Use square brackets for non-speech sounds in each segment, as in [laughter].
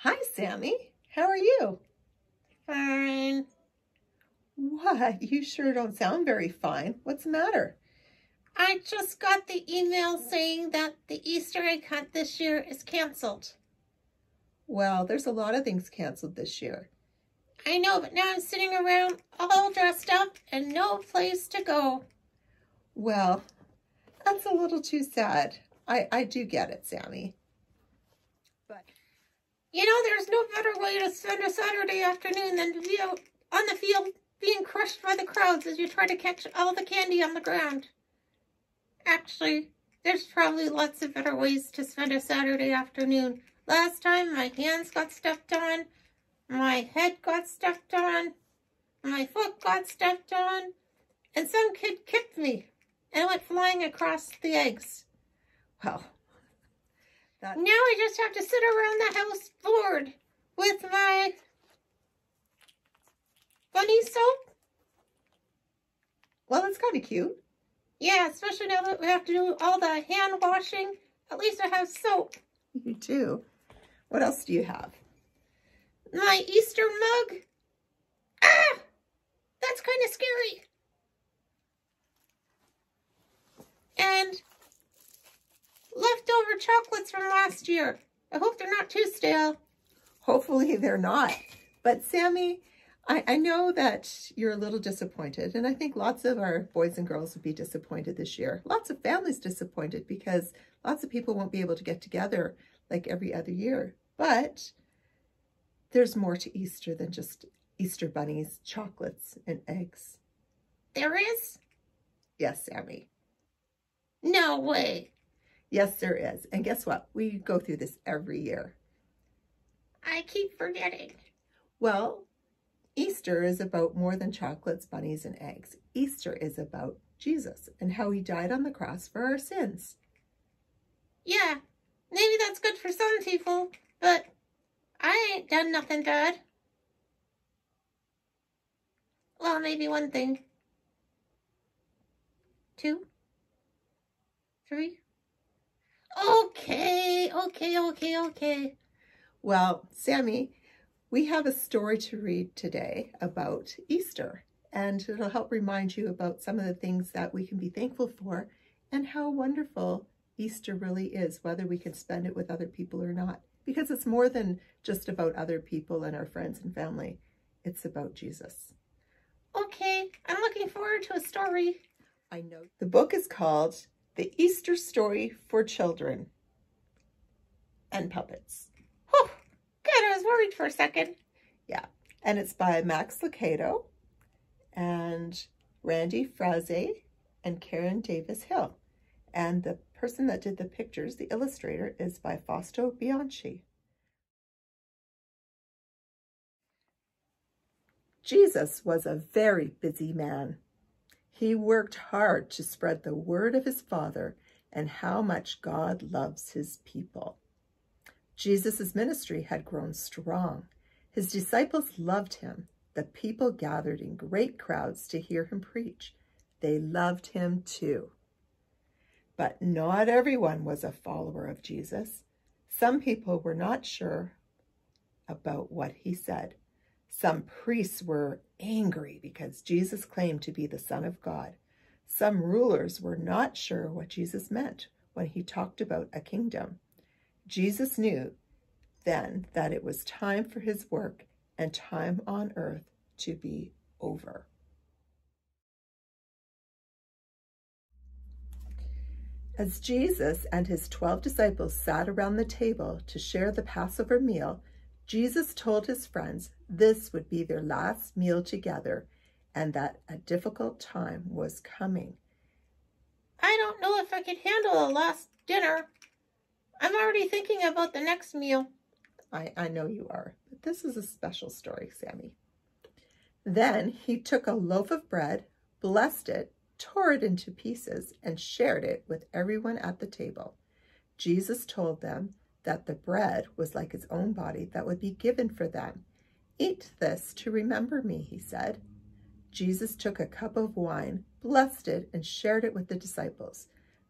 Hi, Sammy. How are you? Fine. What? You sure don't sound very fine. What's the matter? I just got the email saying that the Easter egg hunt this year is canceled. Well, there's a lot of things canceled this year. I know, but now I'm sitting around all dressed up and no place to go. Well, that's a little too sad. I, I do get it, Sammy. You know, there's no better way to spend a Saturday afternoon than to be out on the field being crushed by the crowds as you try to catch all the candy on the ground. Actually, there's probably lots of better ways to spend a Saturday afternoon. Last time, my hands got stepped on, my head got stepped on, my foot got stepped on, and some kid kicked me and went flying across the eggs. Well, that... now I just have to sit around the house bored with my bunny soap. Well, that's kind of cute. Yeah, especially now that we have to do all the hand washing. At least I have soap. [laughs] You do. What else do you have? My Easter mug. Ah! That's kind of scary. And leftover chocolates from last year. I hope they're not too stale. Hopefully they're not. But Sammy, I, I know that you're a little disappointed, and I think lots of our boys and girls would be disappointed this year. Lots of families disappointed because lots of people won't be able to get together like every other year. But there's more to Easter than just Easter bunnies, chocolates, and eggs. There is? Yes, Sammy. No way. Yes, there is. And guess what? We go through this every year. I keep forgetting. Well, Easter is about more than chocolates, bunnies, and eggs. Easter is about Jesus and how he died on the cross for our sins. Yeah, maybe that's good for some people, but I ain't done nothing bad. Well, maybe one thing. Two. Three. Okay, okay, okay, okay. Well, Sammy, we have a story to read today about Easter, and it'll help remind you about some of the things that we can be thankful for and how wonderful Easter really is, whether we can spend it with other people or not. Because it's more than just about other people and our friends and family. It's about Jesus. Okay, I'm looking forward to a story. I know. The book is called The Easter Story for Children and Puppets. Oh, Good, I was worried for a second. Yeah, and it's by Max Lucado and Randy Frazee and Karen Davis Hill. And the person that did the pictures, the illustrator, is by Fausto Bianchi. Jesus was a very busy man. He worked hard to spread the word of his Father and how much God loves his people. Jesus' ministry had grown strong. His disciples loved him. The people gathered in great crowds to hear him preach. They loved him too. But not everyone was a follower of Jesus. Some people were not sure about what he said. Some priests were angry because Jesus claimed to be the Son of God. Some rulers were not sure what Jesus meant when he talked about a kingdom. Jesus knew then that it was time for his work and time on earth to be over. As Jesus and his 12 disciples sat around the table to share the Passover meal, Jesus told his friends this would be their last meal together and that a difficult time was coming. I don't know if I could handle a last dinner. I'm already thinking about the next meal. I, I know you are, but this is a special story, Sammy. Then he took a loaf of bread, blessed it, tore it into pieces, and shared it with everyone at the table. Jesus told them that the bread was like his own body that would be given for them. Eat this to remember me, he said. Jesus took a cup of wine, blessed it, and shared it with the disciples.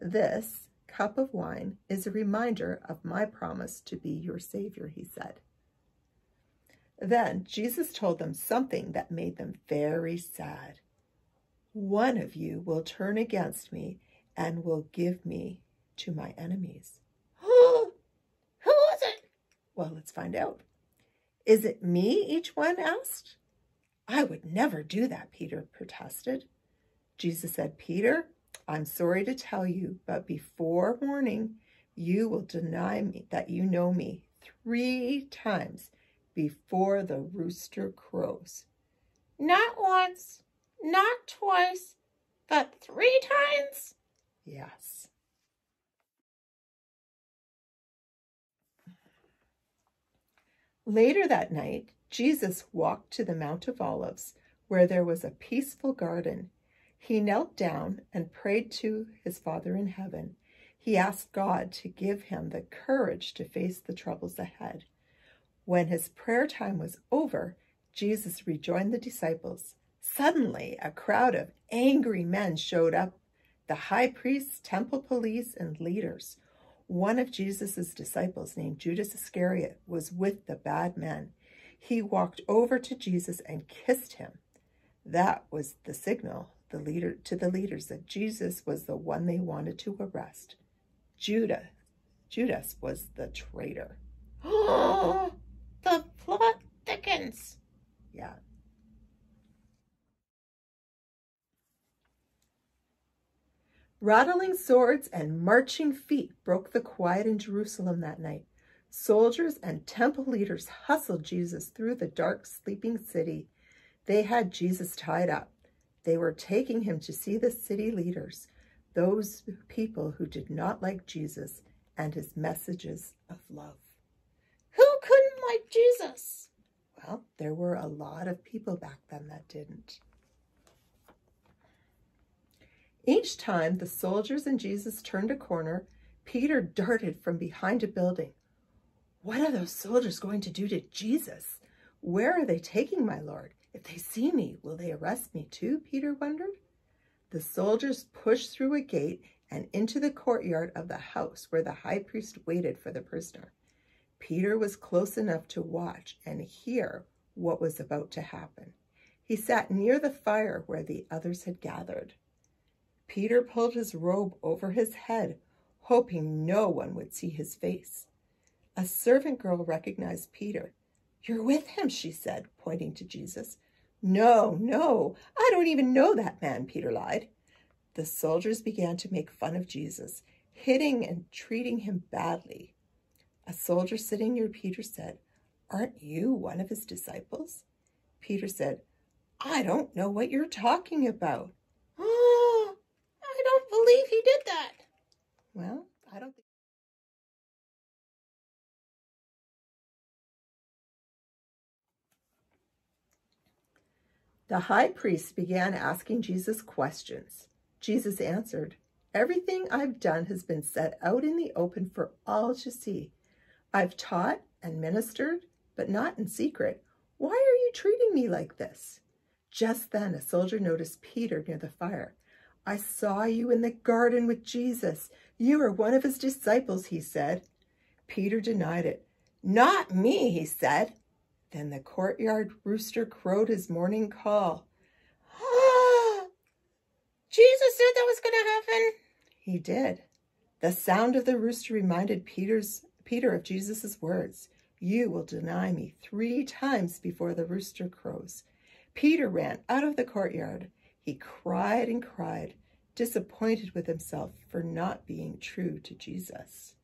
This cup of wine is a reminder of my promise to be your Savior, he said. Then Jesus told them something that made them very sad. One of you will turn against me and will give me to my enemies. Who? Who was it? Well, let's find out. Is it me? Each one asked. I would never do that, Peter protested. Jesus said, Peter, I'm sorry to tell you, but before morning, you will deny me that you know me three times before the rooster crows. Not once, not twice, but three times? Yes. Later that night, Jesus walked to the Mount of Olives, where there was a peaceful garden. He knelt down and prayed to his Father in heaven. He asked God to give him the courage to face the troubles ahead. When his prayer time was over, Jesus rejoined the disciples. Suddenly, a crowd of angry men showed up the high priests, temple police, and leaders. One of Jesus' disciples, named Judas Iscariot, was with the bad men. He walked over to Jesus and kissed him. That was the signal the leader to the leaders that Jesus was the one they wanted to arrest. Judah, Judas was the traitor. [gasps] The plot thickens. Yeah. Rattling swords and marching feet broke the quiet in Jerusalem that night. Soldiers and temple leaders hustled Jesus through the dark, sleeping city. They had Jesus tied up. They were taking him to see the city leaders, those people who did not like Jesus and his messages of love. Who couldn't like Jesus? Well, there were a lot of people back then that didn't. Each time the soldiers and Jesus turned a corner, Peter darted from behind a building. What are those soldiers going to do to Jesus? Where are they taking my Lord? If they see me, will they arrest me too? Peter wondered. The soldiers pushed through a gate and into the courtyard of the house where the high priest waited for the prisoner. Peter was close enough to watch and hear what was about to happen. He sat near the fire where the others had gathered. Peter pulled his robe over his head, hoping no one would see his face. A servant girl recognized Peter. You're with him, she said, pointing to Jesus. No, no, I don't even know that man, Peter lied. The soldiers began to make fun of Jesus, hitting and treating him badly. A soldier sitting near Peter said, Aren't you one of his disciples? Peter said, I don't know what you're talking about. Believe he did that. Well, I don't think. The high priest began asking Jesus questions. Jesus answered, Everything I've done has been set out in the open for all to see. I've taught and ministered, but not in secret. Why are you treating me like this? Just then a soldier noticed Peter near the fire. I saw you in the garden with Jesus. You are one of his disciples, he said. Peter denied it. Not me, he said. Then the courtyard rooster crowed his morning call. Ah, Jesus said that was going to happen. He did. The sound of the rooster reminded Peter's Peter of Jesus' words. You will deny me three times before the rooster crows. Peter ran out of the courtyard. He cried and cried, disappointed with himself for not being true to Jesus.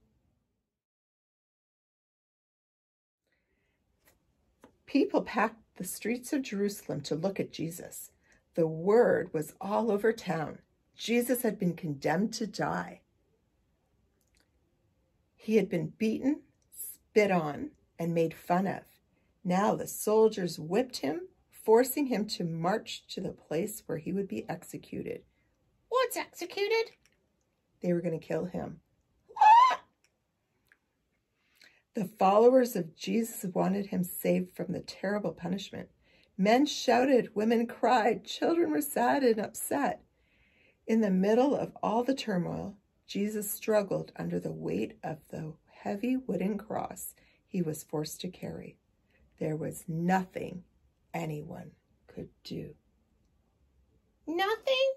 People packed the streets of Jerusalem to look at Jesus. The word was all over town. Jesus had been condemned to die. He had been beaten, spit on, and made fun of. Now the soldiers whipped him forcing him to march to the place where he would be executed. What's executed? They were going to kill him. The followers of Jesus wanted him saved from the terrible punishment. Men shouted, women cried, children were sad and upset. In the middle of all the turmoil, Jesus struggled under the weight of the heavy wooden cross he was forced to carry. there was nothing anyone could do. Nothing?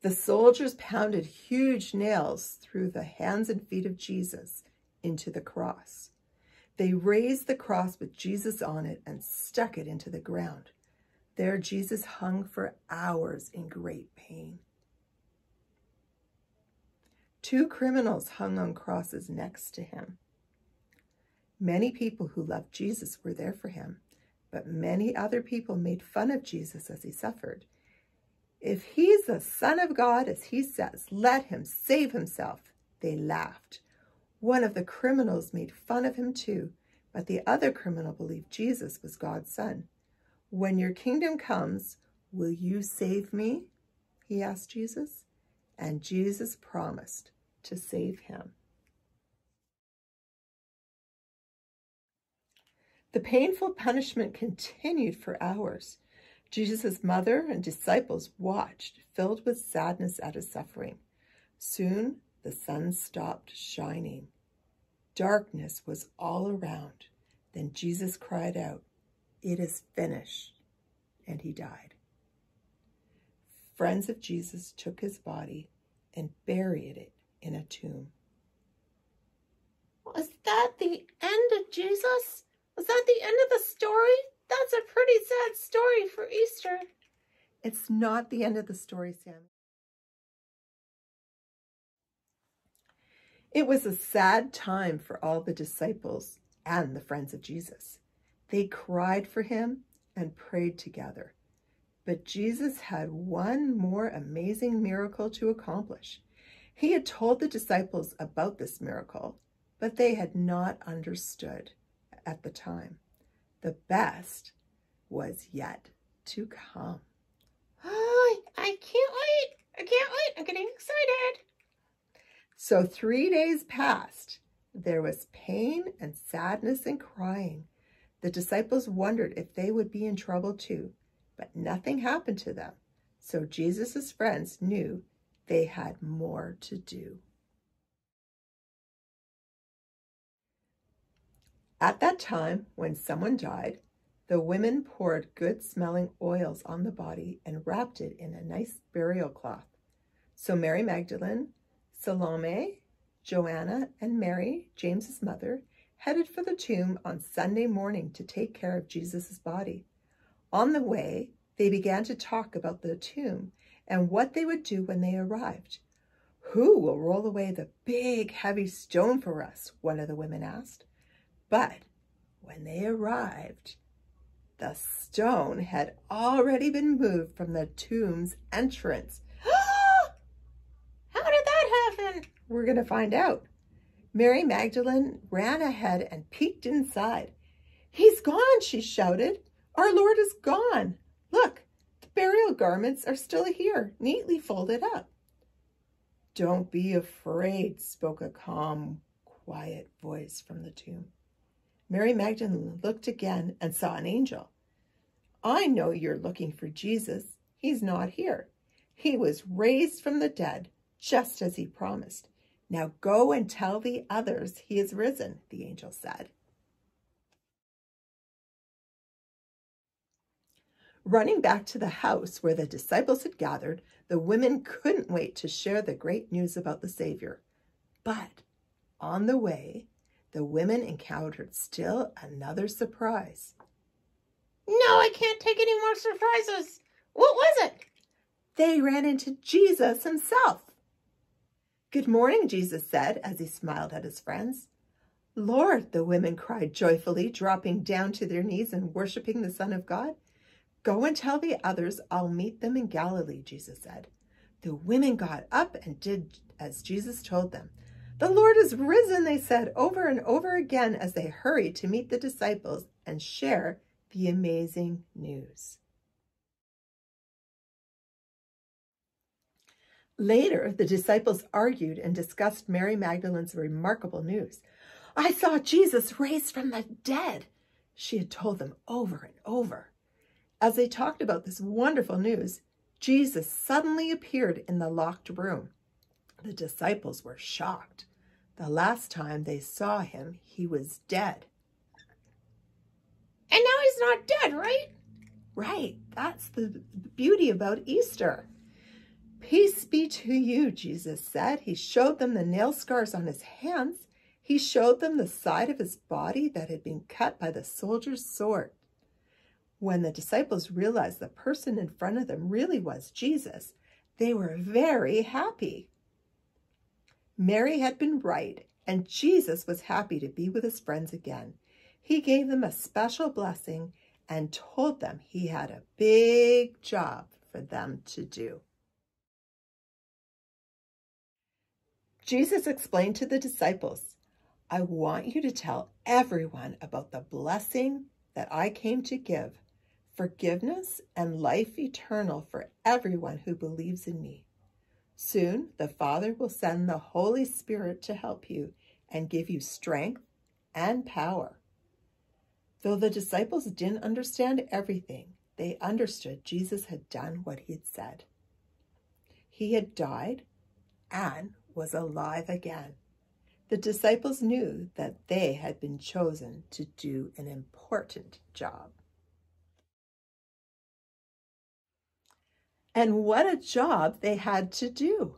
The soldiers pounded huge nails through the hands and feet of Jesus into the cross. They raised the cross with Jesus on it and stuck it into the ground. There Jesus hung for hours in great pain. Two criminals hung on crosses next to him. Many people who loved Jesus were there for him, but many other people made fun of Jesus as he suffered. If he's the Son of God, as he says, let him save himself. They laughed. One of the criminals made fun of him too, but the other criminal believed Jesus was God's son. When your kingdom comes, will you save me? He asked Jesus. And Jesus promised to save him. The painful punishment continued for hours. Jesus' mother and disciples watched, filled with sadness at his suffering. Soon the sun stopped shining. Darkness was all around. Then Jesus cried out, It is finished. And he died. Friends of Jesus took his body and buried it in a tomb. Was that the end of Jesus? Was that the end of the story? That's a pretty sad story for Easter. It's not the end of the story, Sam. It was a sad time for all the disciples and the friends of Jesus. They cried for him and prayed together. But Jesus had one more amazing miracle to accomplish. He had told the disciples about this miracle, but they had not understood at the time. The best was yet to come. Oh, [gasps] I can't wait. I can't wait. I'm getting excited. So three days passed. There was pain and sadness and crying. The disciples wondered if they would be in trouble too, but nothing happened to them. So Jesus' friends knew they had more to do. At that time, when someone died, the women poured good smelling oils on the body and wrapped it in a nice burial cloth. So Mary Magdalene, Salome, Joanna, and Mary, James's mother, headed for the tomb on Sunday morning to take care of Jesus' body. On the way, they began to talk about the tomb and what they would do when they arrived. Who will roll away the big, heavy stone for us? One of the women asked. But when they arrived, the stone had already been moved from the tomb's entrance. [gasps] How did that happen? We're going to find out. Mary Magdalene ran ahead and peeked inside. He's gone, she shouted. Our Lord is gone. Look, the burial garments are still here, neatly folded up. Don't be afraid, spoke a calm, quiet voice from the tomb. Mary Magdalene looked again and saw an angel. I know you're looking for Jesus. He's not here. He was raised from the dead, just as he promised. Now go and tell the others he is risen, the angel said. Running back to the house where the disciples had gathered, the women couldn't wait to share the great news about the Savior. But on the way, the women encountered still another surprise. No, I can't take any more surprises. What was it? They ran into Jesus himself. Good morning, Jesus said as he smiled at his friends. Lord, the women cried joyfully, dropping down to their knees and worshiping the Son of God. Go and tell the others I'll meet them in Galilee, Jesus said. The women got up and did as Jesus told them. The Lord is risen, they said over and over again as they hurried to meet the disciples and share the amazing news. Later, the disciples argued and discussed Mary Magdalene's remarkable news. I saw Jesus raised from the dead, she had told them over and over. As they talked about this wonderful news, Jesus suddenly appeared in the locked room. The disciples were shocked. The last time they saw him, he was dead. And now he's not dead, right? Right. That's the beauty about Easter. Peace be to you, Jesus said. He showed them the nail scars on his hands. He showed them the side of his body that had been cut by the soldier's sword. When the disciples realized the person in front of them really was Jesus, they were very happy. Mary had been right, and Jesus was happy to be with his friends again. He gave them a special blessing and told them he had a big job for them to do. Jesus explained to the disciples, I want you to tell everyone about the blessing that I came to give, forgiveness and life eternal for everyone who believes in me. Soon the Father will send the Holy Spirit to help you and give you strength and power. Though the disciples didn't understand everything, they understood Jesus had done what he had said. He had died and was alive again. The disciples knew that they had been chosen to do an important job. And what a job they had to do!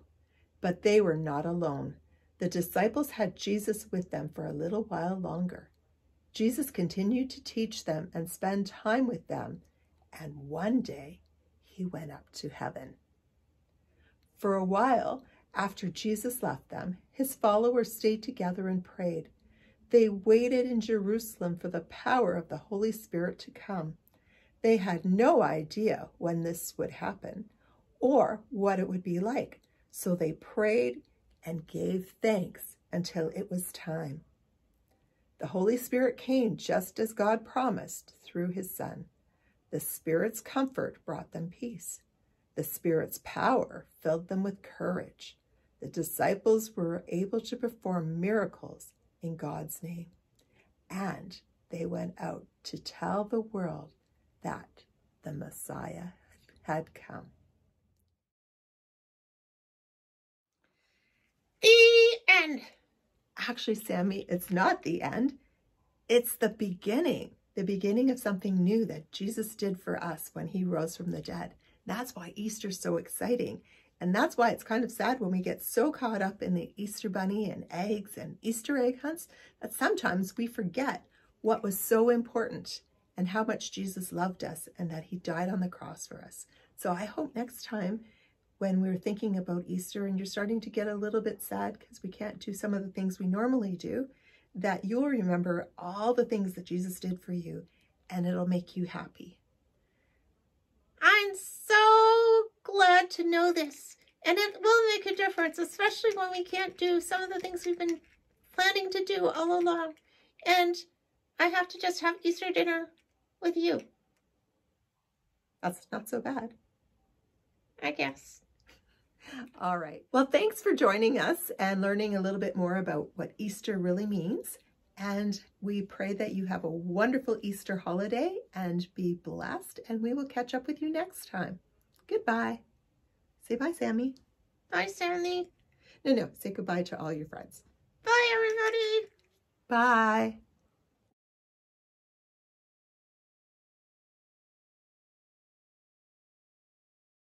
But they were not alone. The disciples had Jesus with them for a little while longer. Jesus continued to teach them and spend time with them, and one day he went up to heaven. For a while, after Jesus left them, his followers stayed together and prayed. They waited in Jerusalem for the power of the Holy Spirit to come. They had no idea when this would happen or what it would be like, so they prayed and gave thanks until it was time. The Holy Spirit came just as God promised through his Son. The Spirit's comfort brought them peace. The Spirit's power filled them with courage the disciples were able to perform miracles in God's name. And they went out to tell the world that the Messiah had come. The end. Actually, Sammy, it's not the end. It's the beginning, the beginning of something new that Jesus did for us when he rose from the dead. That's why Easter's so exciting. And that's why it's kind of sad when we get so caught up in the Easter bunny and eggs and Easter egg hunts that sometimes we forget what was so important and how much Jesus loved us and that he died on the cross for us. So I hope next time when we're thinking about Easter and you're starting to get a little bit sad because we can't do some of the things we normally do, that you'll remember all the things that Jesus did for you and it'll make you happy. I'm so glad to know this. And it will make a difference, especially when we can't do some of the things we've been planning to do all along. And I have to just have Easter dinner with you. That's not so bad. I guess. All right. Well, thanks for joining us and learning a little bit more about what Easter really means. And we pray that you have a wonderful Easter holiday and be blessed. And we will catch up with you next time. Goodbye. Say bye, Sammy. Bye, Sammy. No, no. Say goodbye to all your friends. Bye, everybody. Bye.